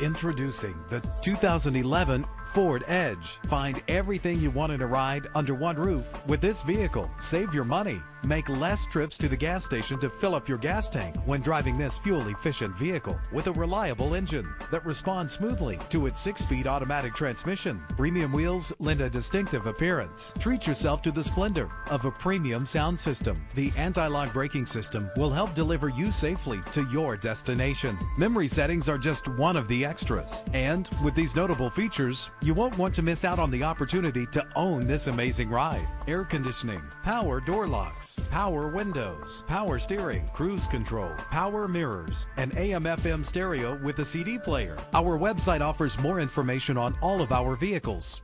Introducing the 2011 Ford Edge. Find everything you want in a ride under one roof with this vehicle. Save your money. Make less trips to the gas station to fill up your gas tank when driving this fuel-efficient vehicle with a reliable engine that responds smoothly to its six-speed automatic transmission. Premium wheels lend a distinctive appearance. Treat yourself to the splendor of a premium sound system. The anti-lock braking system will help deliver you safely to your destination. Memory settings are just one of the extras. And with these notable features, you won't want to miss out on the opportunity to own this amazing ride. Air conditioning, power door locks, power windows, power steering, cruise control, power mirrors, and AM FM stereo with a CD player. Our website offers more information on all of our vehicles.